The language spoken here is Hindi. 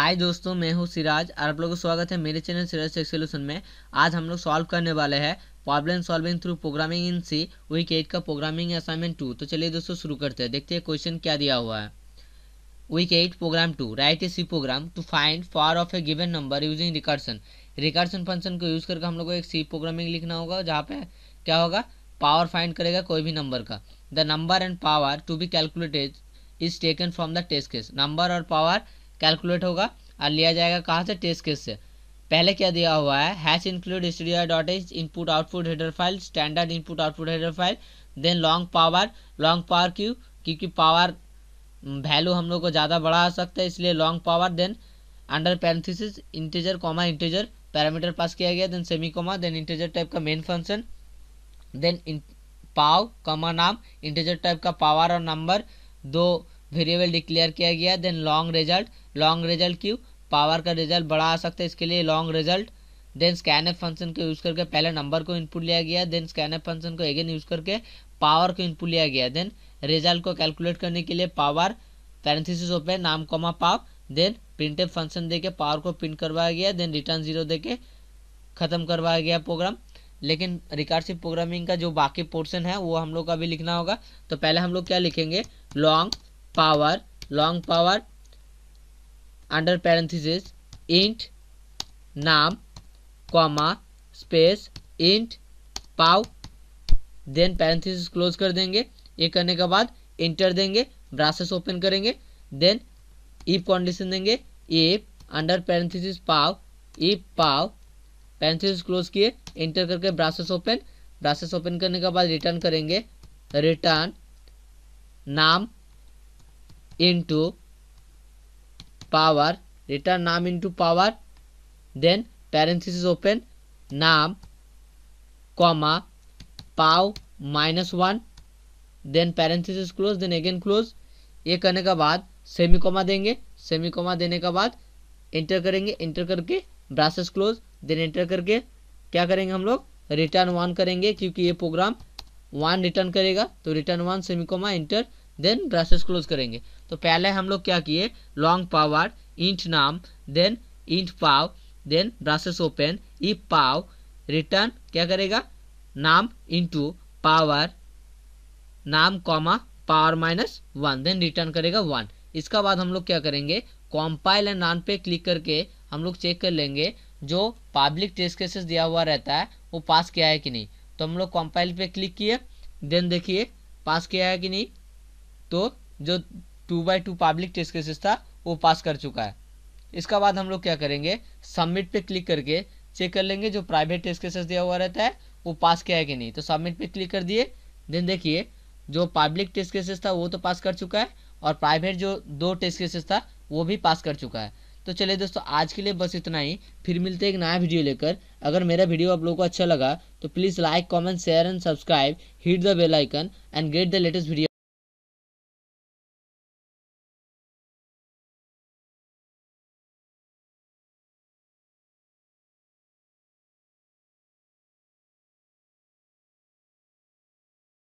हाय दोस्तों, मैं हूँ सिराज और आप लोगों का स्वागत है मेरे चैनल सिराज टेक सोल्यूशन में। आज हम लोग सॉल्व करने वाले हैं problem solving through programming in C week eight का प्रोग्रामिंग असाइनमेंट टू तो चलिए दोस्तों, शुरू करते हैं। देखते हैं क्वेश्चन क्या दिया हुआ है। Week eight program to write a C program to find power of a given number using recursion recursion function को यूज़ करके हम लोग को एक सी प्रोग्रामिंग लिखना होगा, जहाँ पे क्या होगा? पावर फाइंड करेगा कोई भी नंबर का। The number and power to be calculated is taken from the test case number और पावर कैलकुलेट होगा। और लिया जाएगा कहाँ से? टेस्ट केस से। पहले क्या दिया हुआ है? Hash include studio dot H input output header file standard input output header file then long power long power Q क्योंकि पावर वैल्यू हम लोग को ज़्यादा बढ़ा सकता है, इसलिए long power then under parenthesis integer comma integer parameter pass किया गया then semi comma then integer type का main function then pow comma name integer type का पावर और नंबर दो वेरिएबल डिक्लेयर किया गया then long result long result क्यों? पावर का रिज़ल्ट बड़ा आ सकता है इसके लिए long result then scan function को यूज़ करके पहले नंबर को इनपुट लिया गया देन स्कैन फ़ंक्शन को अगेन यूज़ करके पावर को इनपुट लिया गया देन रिज़ल्ट को कैलकुलेट करने के लिए power parenthesis open name comma pow then printed function देके पावर को प्रिंट करवाया गया देन रिटर्न ज़ीरो देके ख़त्म करवाया गया प्रोग्राम लेकिन रिकार्सिव प्रोग्रामिंग का जो बाकी पोर्शन है, वो हम लोग का भी लिखना होगा तो पहले हम लोग क्या लिखेंगे? Long power long power under parenthesis int num comma space int pow then parenthesis close कर देंगे। ये करने के बाद इंटर देंगे ब्रासेस ओपन करेंगे देन इफ़ कंडीशन देंगे if under parenthesis pow if pow parenthesis close किए इंटर करके ब्रासेस ओपन ब्रासेस ओपन करने के बाद रिटर्न करेंगे। Return num into power, return name into power, then parenthesis open, name, comma, pow minus one then parenthesis close then again close ये करने के बाद सेमी कोमा देंगे सेमी कोमा देने के बाद इंटर करेंगे इंटर करके ब्रासेस क्लोज देन इंटर करके क्या करेंगे हम लोग? रिटर्न वन करेंगे, क्योंकि ये प्रोग्राम वन रिटर्न करेगा तो return one semi colon enter then braces close करेंगे। तो पहले हम लोग क्या किए? Long power int name then int pow then braces open if pow return क्या करेगा? Name into power name comma power minus one then return करेगा वन इसका बाद हम लोग क्या करेंगे? कॉम्पाइल एंड नान पे क्लिक करके हम लोग चेक कर लेंगे जो पब्लिक टेस्ट केसेस दिया हुआ रहता है, वो पास किया है कि नहीं। तो हम लोग कॉम्पाइल पे क्लिक किए देन देखिए पास किया है कि नहीं? तो जो two by two public test cases था, वो पास कर चुका है। इसका बाद हम लोग क्या करेंगे? सबमिट पे क्लिक करके चेक कर लेंगे जो प्राइवेट टेस्ट केसेस दिया हुआ रहता है, वो पास किया है कि नहीं। तो सबमिट पे क्लिक कर दिए। देन देखिए, जो पब्लिक टेस्ट केसेस था, वो तो पास कर चुका है और प्राइवेट जो दो टेस्ट केसेस था, वो भी पास कर चुका है। तो चलिए दोस्तों, आज के लिए बस इतना ही। फिर मिलते हैं एक नया वीडियो लेकर। अगर मेरा वीडियो आप लोगों को अच्छा लगा तो please like, comment, share and subscribe, hit the bell icon and get the latest video.